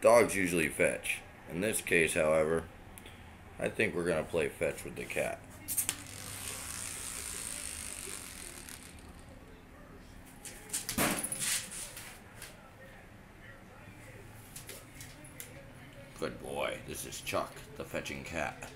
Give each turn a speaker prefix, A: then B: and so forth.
A: Dogs usually fetch. In this case, however, I think we're going to play fetch with the cat. Good boy. This is Chuck, the fetching cat.